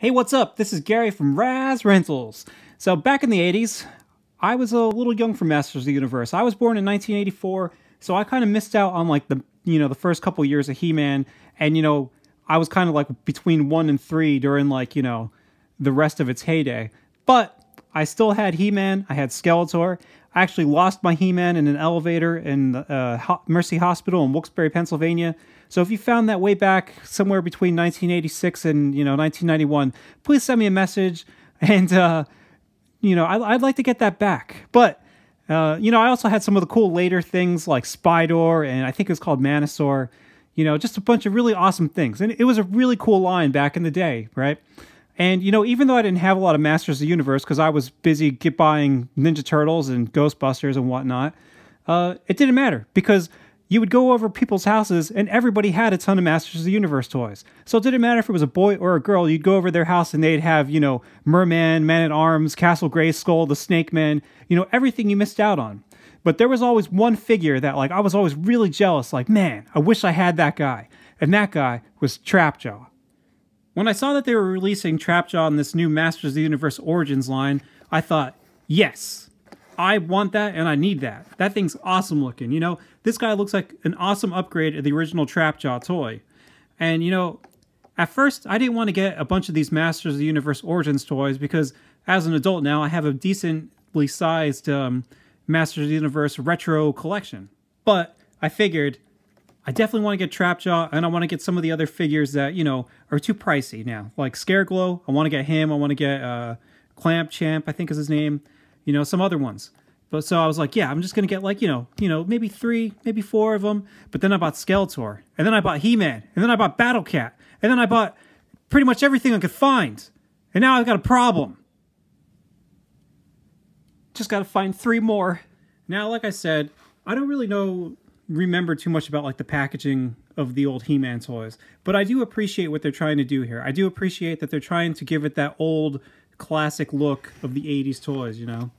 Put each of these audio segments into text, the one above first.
Hey, what's up? This is Gary from Raz Rentals. So, back in the 80s, I was a little young for Masters of the Universe. I was born in 1984, so I kind of missed out on like the, you know, the first couple years of He-Man and you know, I was kind of like between 1 and 3 during like, you know, the rest of its heyday. But I still had He-Man, I had Skeletor. I actually lost my He-Man in an elevator in uh, Mercy Hospital in Wilkes-Barre, Pennsylvania. So if you found that way back somewhere between 1986 and you know 1991, please send me a message, and uh, you know I, would like to get that back. But uh, you know I also had some of the cool later things like Spydor, and I think it was called Manosaur. You know, just a bunch of really awesome things, and it was a really cool line back in the day, right? And you know, even though I didn't have a lot of Masters of the Universe because I was busy get buying Ninja Turtles and Ghostbusters and whatnot, uh, it didn't matter because you would go over people's houses and everybody had a ton of Masters of the Universe toys. So it didn't matter if it was a boy or a girl, you'd go over their house and they'd have, you know, Merman, Man at Arms, Castle Grayskull, the Snake Man, you know, everything you missed out on. But there was always one figure that, like, I was always really jealous. Like, man, I wish I had that guy. And that guy was Trapjaw. When I saw that they were releasing Trapjaw in this new Masters of the Universe Origins line, I thought, yes, I want that and I need that. That thing's awesome looking. You know, this guy looks like an awesome upgrade of the original Trapjaw toy. And, you know, at first I didn't want to get a bunch of these Masters of the Universe Origins toys because as an adult now, I have a decently sized um, Masters of the Universe retro collection. But I figured I definitely want to get Trapjaw and I want to get some of the other figures that, you know, are too pricey now. Like Scareglow, I want to get him. I want to get uh, Clamp Champ, I think is his name you know, some other ones. But so I was like, yeah, I'm just gonna get like you know, you know, maybe three, maybe four of them. But then I bought Skeletor, and then I bought He-Man, and then I bought Battle Cat, and then I bought pretty much everything I could find. And now I've got a problem. Just got to find three more. Now, like I said, I don't really know, remember too much about like the packaging of the old He-Man toys, but I do appreciate what they're trying to do here. I do appreciate that they're trying to give it that old classic look of the 80s toys, you know.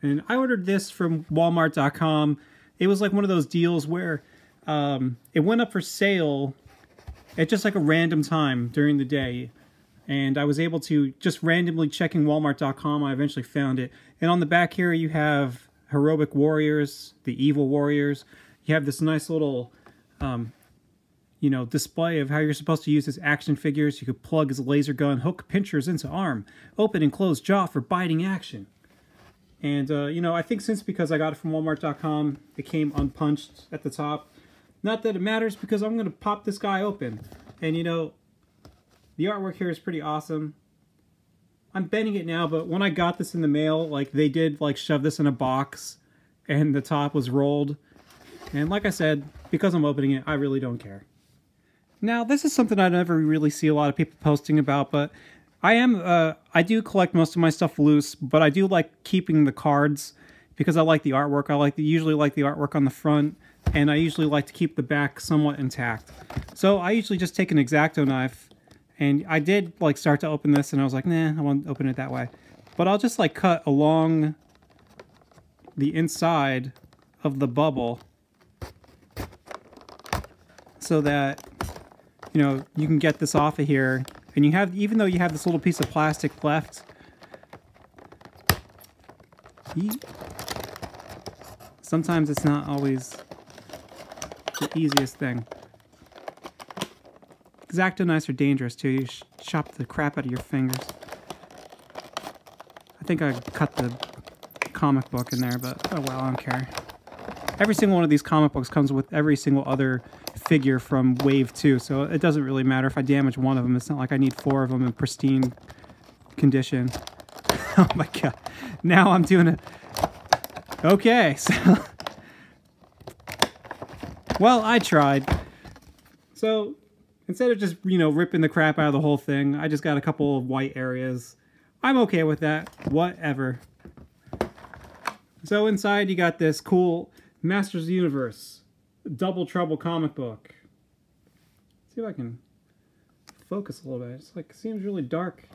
And I ordered this from Walmart.com. It was like one of those deals where um, it went up for sale at just like a random time during the day. And I was able to, just randomly checking Walmart.com, I eventually found it. And on the back here, you have Heroic Warriors, the Evil Warriors. You have this nice little um, you know, display of how you're supposed to use his action figures. You could plug his laser gun, hook pinchers into arm, open and close jaw for biting action. And, uh, you know, I think since because I got it from Walmart.com, it came unpunched at the top. Not that it matters because I'm going to pop this guy open. And, you know, the artwork here is pretty awesome. I'm bending it now, but when I got this in the mail, like, they did, like, shove this in a box and the top was rolled. And like I said, because I'm opening it, I really don't care. Now, this is something I never really see a lot of people posting about, but I am uh, I do collect most of my stuff loose, but I do like keeping the cards because I like the artwork. I like the, usually like the artwork on the front, and I usually like to keep the back somewhat intact. So I usually just take an X-Acto knife, and I did like start to open this, and I was like, nah, I want to open it that way. But I'll just like cut along the inside of the bubble so that you know, you can get this off of here. And you have, even though you have this little piece of plastic left, sometimes it's not always the easiest thing. X-Acto knives are dangerous too. You chop the crap out of your fingers. I think I cut the comic book in there, but oh well, I don't care. Every single one of these comic books comes with every single other figure from Wave 2, so it doesn't really matter if I damage one of them. It's not like I need four of them in pristine condition. oh my god. Now I'm doing it. Okay, so... well, I tried. So, instead of just, you know, ripping the crap out of the whole thing, I just got a couple of white areas. I'm okay with that. Whatever. So inside you got this cool Masters of the Universe Double Trouble comic book. Let's see if I can focus a little bit. It's like, seems really dark.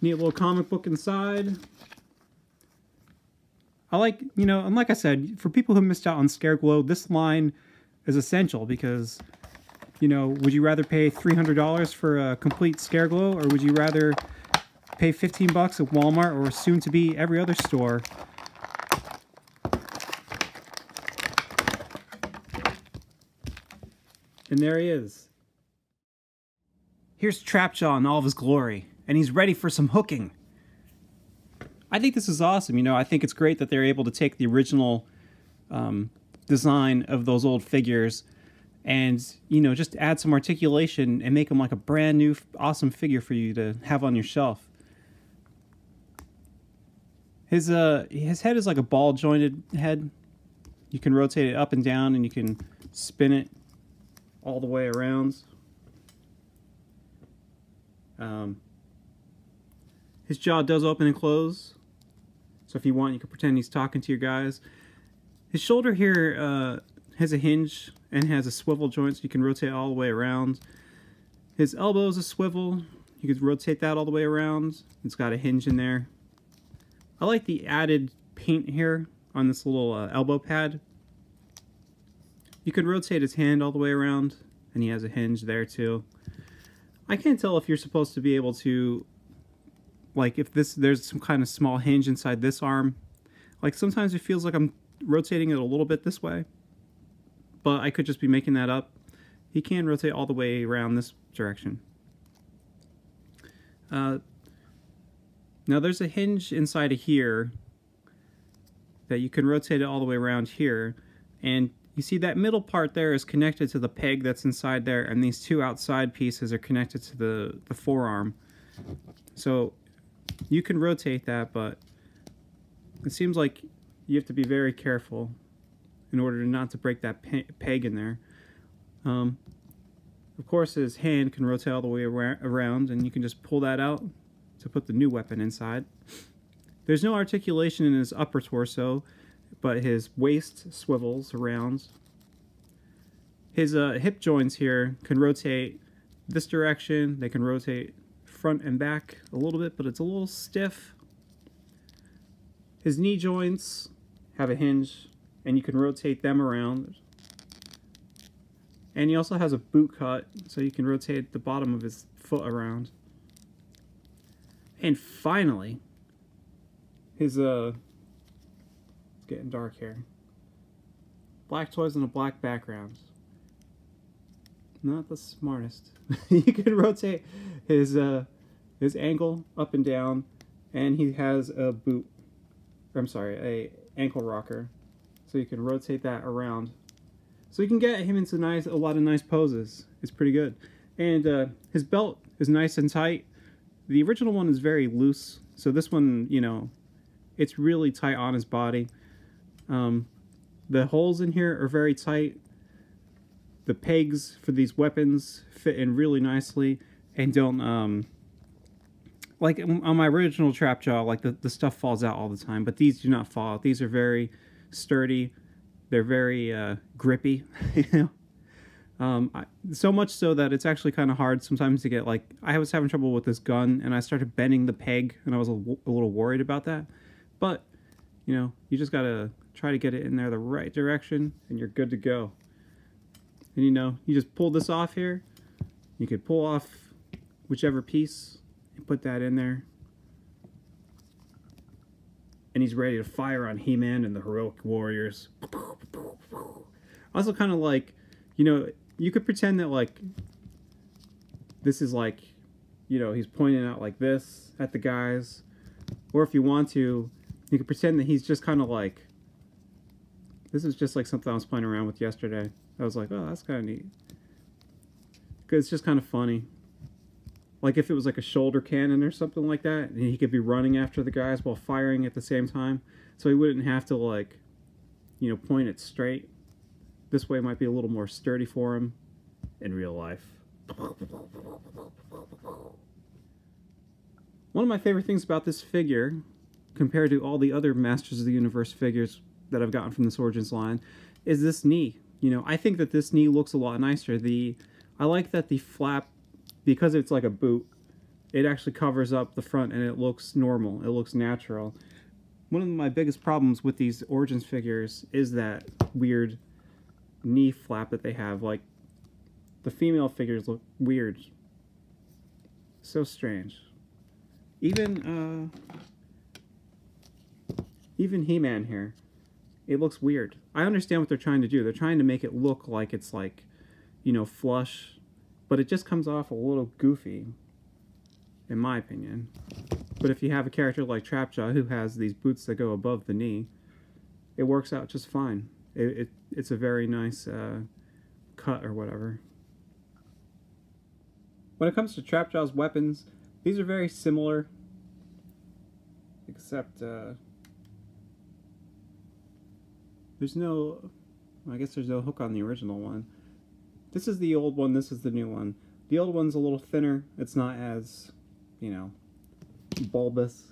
Neat little comic book inside. I like, you know, and like I said, for people who missed out on Scareglow, this line is essential because, you know, would you rather pay $300 for a complete Scareglow or would you rather pay 15 bucks at Walmart or soon to be every other store? And there he is. Here's Trapjaw in all of his glory, and he's ready for some hooking. I think this is awesome. You know, I think it's great that they're able to take the original um, design of those old figures and, you know, just add some articulation and make them like a brand new, awesome figure for you to have on your shelf. His, uh, his head is like a ball jointed head. You can rotate it up and down and you can spin it all the way around. Um, his jaw does open and close. So if you want, you can pretend he's talking to your guys. His shoulder here uh, has a hinge and has a swivel joint, so you can rotate all the way around. His elbow is a swivel. You can rotate that all the way around. It's got a hinge in there. I like the added paint here on this little uh, elbow pad. You could rotate his hand all the way around, and he has a hinge there too. I can't tell if you're supposed to be able to like if this there's some kind of small hinge inside this arm like sometimes it feels like I'm rotating it a little bit this way but I could just be making that up he can rotate all the way around this direction uh, now there's a hinge inside of here that you can rotate it all the way around here and you see that middle part there is connected to the peg that's inside there and these two outside pieces are connected to the, the forearm. So you can rotate that, but it seems like you have to be very careful in order not to break that pe peg in there. Um, of course, his hand can rotate all the way around, and you can just pull that out to put the new weapon inside. There's no articulation in his upper torso, but his waist swivels around. His uh, hip joints here can rotate this direction. They can rotate front and back a little bit, but it's a little stiff. His knee joints have a hinge, and you can rotate them around. And he also has a boot cut, so you can rotate the bottom of his foot around. And finally, his, uh, it's getting dark here. Black toys on a black background. Not the smartest. you can rotate his uh, his ankle up and down, and he has a boot. I'm sorry, a ankle rocker, so you can rotate that around. So you can get him into nice, a lot of nice poses. It's pretty good, and uh, his belt is nice and tight. The original one is very loose, so this one, you know, it's really tight on his body. Um, the holes in here are very tight. The pegs for these weapons fit in really nicely and don't um, like on my original trap jaw, like the, the stuff falls out all the time, but these do not fall out. These are very sturdy. They're very uh, grippy, you know. Um, I, so much so that it's actually kind of hard sometimes to get like I was having trouble with this gun and I started bending the peg and I was a, a little worried about that. But you know, you just gotta try to get it in there the right direction and you're good to go. And you know, you just pull this off here. You could pull off whichever piece and put that in there. And he's ready to fire on He-Man and the Heroic Warriors. Also kind of like, you know, you could pretend that like this is like, you know, he's pointing out like this at the guys. Or if you want to, you could pretend that he's just kind of like, this is just like something I was playing around with yesterday. I was like, oh, that's kind of neat. Because it's just kind of funny. Like if it was like a shoulder cannon or something like that, and he could be running after the guys while firing at the same time. So he wouldn't have to like, you know, point it straight. This way might be a little more sturdy for him in real life. One of my favorite things about this figure, compared to all the other Masters of the Universe figures that I've gotten from this Origins line, is this knee. You know, I think that this knee looks a lot nicer. The I like that the flap because it's like a boot, it actually covers up the front and it looks normal. It looks natural. one of my biggest problems with these Origins figures is that weird knee flap that they have. Like, the female figures look weird. So strange. Even, uh, even He-Man here. It looks weird. I understand what they're trying to do. They're trying to make it look like it's like, you know, flush, but it just comes off a little goofy, in my opinion. But if you have a character like Trapjaw who has these boots that go above the knee, it works out just fine. It, it it's a very nice uh, cut or whatever. When it comes to Trapjaw's weapons, these are very similar, except uh, there's no, I guess there's no hook on the original one. This is the old one, this is the new one. The old one's a little thinner, it's not as, you know, bulbous.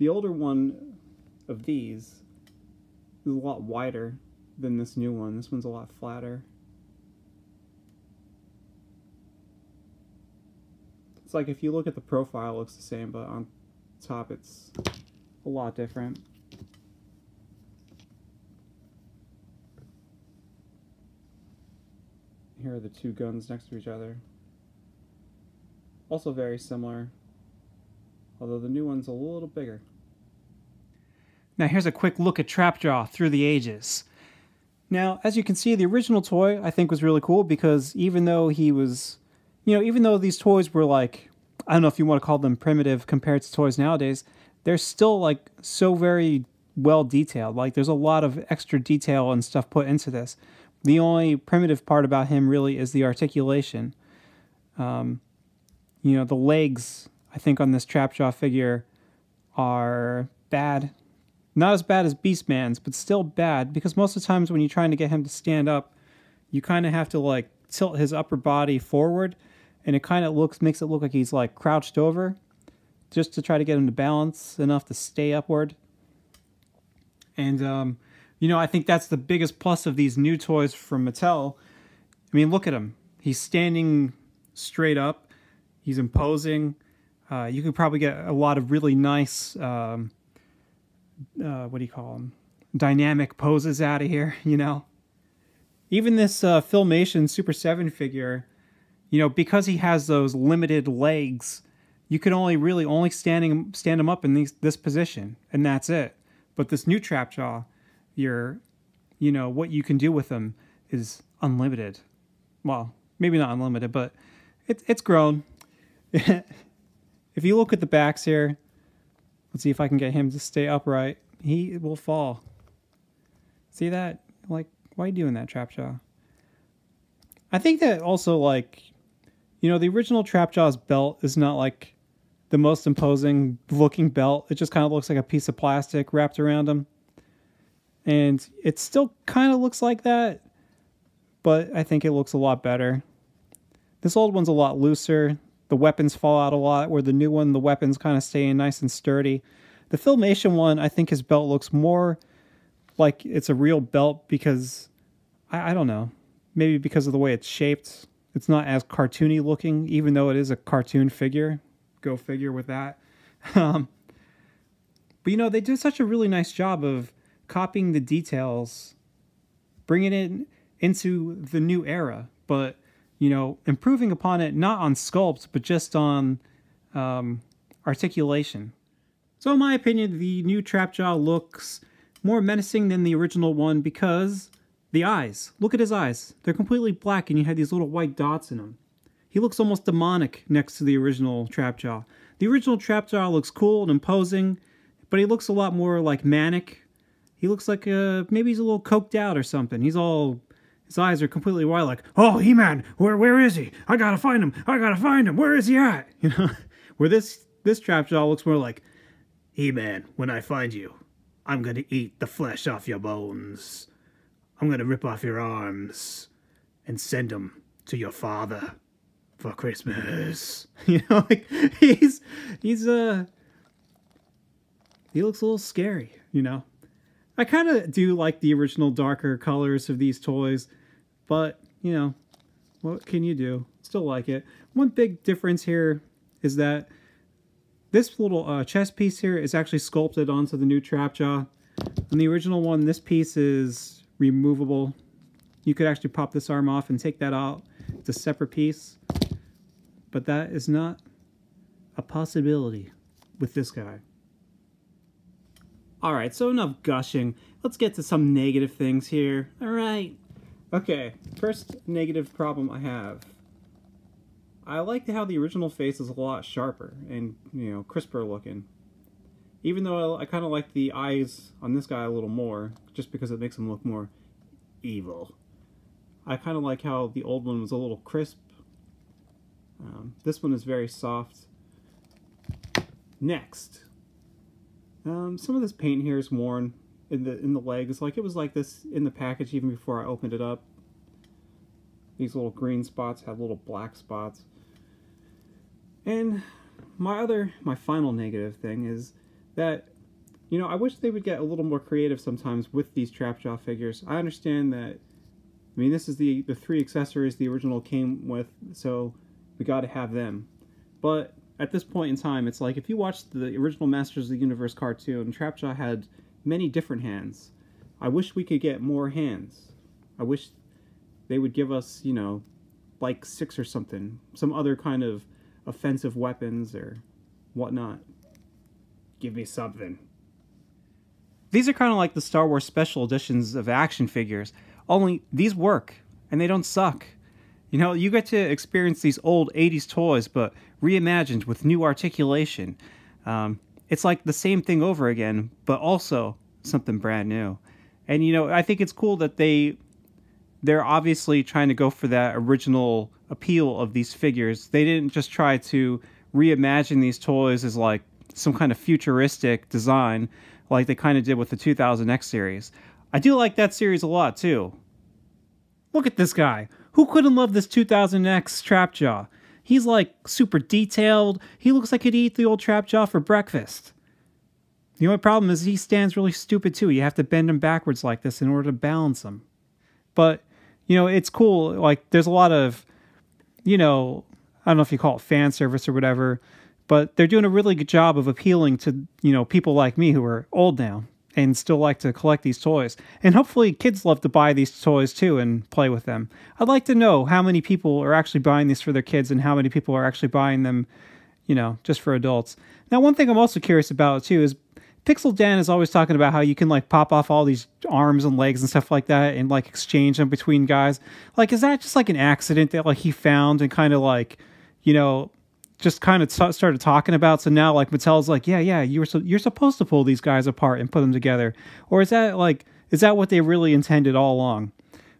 The older one of these is a lot wider than this new one. This one's a lot flatter. It's like if you look at the profile, it looks the same, but on top it's a lot different. Here are the two guns next to each other. Also very similar, although the new one's a little bigger. Now here's a quick look at Trapjaw through the ages. Now, as you can see, the original toy I think was really cool because even though he was, you know, even though these toys were like, I don't know if you want to call them primitive compared to toys nowadays, they're still like so very well detailed. Like there's a lot of extra detail and stuff put into this. The only primitive part about him really is the articulation. Um, you know, the legs, I think, on this Trapjaw figure are bad. Not as bad as Beastman's, but still bad because most of the times when you're trying to get him to stand up, you kind of have to like tilt his upper body forward and it kind of looks makes it look like he's like crouched over just to try to get him to balance enough to stay upward. And um, you know, I think that's the biggest plus of these new toys from Mattel. I mean, look at him. He's standing straight up. He's imposing. Uh, you could probably get a lot of really nice, um, uh, what do you call them? Dynamic poses out of here, you know? Even this uh, Filmation Super 7 figure, you know, because he has those limited legs, you can only really only standing stand him up in these, this position, and that's it. But this new Trapjaw, your, you know, what you can do with them is unlimited. Well, maybe not unlimited, but it, it's grown. if you look at the backs here, let's see if I can get him to stay upright. He will fall. See that? Like, why are you doing that, Trapjaw? I think that also, like, you know, the original Trapjaw's belt is not like the most imposing looking belt. It just kind of looks like a piece of plastic wrapped around him and it still kind of looks like that, but I think it looks a lot better. This old one's a lot looser. The weapons fall out a lot, where the new one, the weapons kind of staying nice and sturdy. The Filmation one, I think his belt looks more like it's a real belt because, I, I don't know, maybe because of the way it's shaped. It's not as cartoony looking, even though it is a cartoon figure. Go figure with that. um, but you know, they did such a really nice job of copying the details, bringing it into the new era, but you know, improving upon it not on sculpt, but just on um, articulation. So, in my opinion, the new Trapjaw looks more menacing than the original one because the eyes. Look at his eyes. They're completely black and you have these little white dots in them. He looks almost demonic next to the original Trapjaw. The original Trapjaw looks cool and imposing, but he looks a lot more like manic he looks like uh, maybe he's a little coked out or something. He's all his eyes are completely wide, like, "Oh, He-Man, where where is he? I gotta find him. I gotta find him. Where is he at?" You know, where this this Trapjaw looks more like, "He-Man, when I find you, I'm gonna eat the flesh off your bones. I'm gonna rip off your arms and send them to your father for Christmas." You know, like he's he's uh he looks a little scary. You know. I kind of do like the original darker colors of these toys, but, you know, what can you do? Still like it. One big difference here is that this little uh, chest piece here is actually sculpted onto the new trap jaw. On the original one, this piece is removable. You could actually pop this arm off and take that out. It's a separate piece. But that is not a possibility with this guy. Alright, so enough gushing. Let's get to some negative things here. Alright. Okay, first negative problem I have. I like how the original face is a lot sharper and, you know, crisper looking. Even though I, I kind of like the eyes on this guy a little more, just because it makes him look more evil. I kind of like how the old one was a little crisp. Um, this one is very soft. Next, um, some of this paint here is worn in the in the legs. Like it was like this in the package even before I opened it up. These little green spots have little black spots. And my other, my final negative thing is that, you know, I wish they would get a little more creative sometimes with these Trapjaw figures. I understand that, I mean, this is the, the three accessories the original came with, so we got to have them. But at this point in time, it's like if you watch the original Masters of the Universe cartoon, Trapjaw had many different hands. I wish we could get more hands. I wish they would give us, you know, like six or something, some other kind of offensive weapons or whatnot. Give me something. These are kind of like the Star Wars special editions of action figures, only these work and they don't suck. You know, you get to experience these old 80s toys, but reimagined with new articulation. Um, it's like the same thing over again, but also something brand new. And you know, I think it's cool that they they're obviously trying to go for that original appeal of these figures. They didn't just try to reimagine these toys as like some kind of futuristic design like they kind of did with the 2000X series. I do like that series a lot too. Look at this guy. Who couldn't love this 2000X Trapjaw? He's like super detailed. He looks like he'd eat the old trap jaw for breakfast. The only problem is he stands really stupid too. You have to bend him backwards like this in order to balance him. But, you know, it's cool. Like, there's a lot of, you know, I don't know if you call it fan service or whatever, but they're doing a really good job of appealing to, you know, people like me who are old now and still like to collect these toys. And hopefully kids love to buy these toys too and play with them. I'd like to know how many people are actually buying these for their kids and how many people are actually buying them, you know, just for adults. Now, one thing I'm also curious about too is Pixel Dan is always talking about how you can like pop off all these arms and legs and stuff like that and like exchange them between guys. Like, is that just like an accident that like he found and kind of like, you know, just kind of t- started talking about. So now, like Mattel's like, yeah, yeah, you were so you're supposed to pull these guys apart and put them together, or is that like is that what they really intended all along?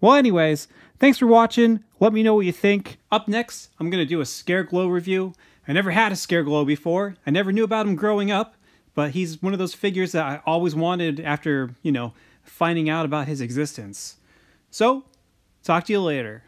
Well, anyways, thanks for watching. Let me know what you think. Up next, I'm gonna do a Scare Glow review. I never had a Scare Glow before. I never knew about him growing up, but he's one of those figures that I always wanted after you know finding out about his existence. So, talk to you later.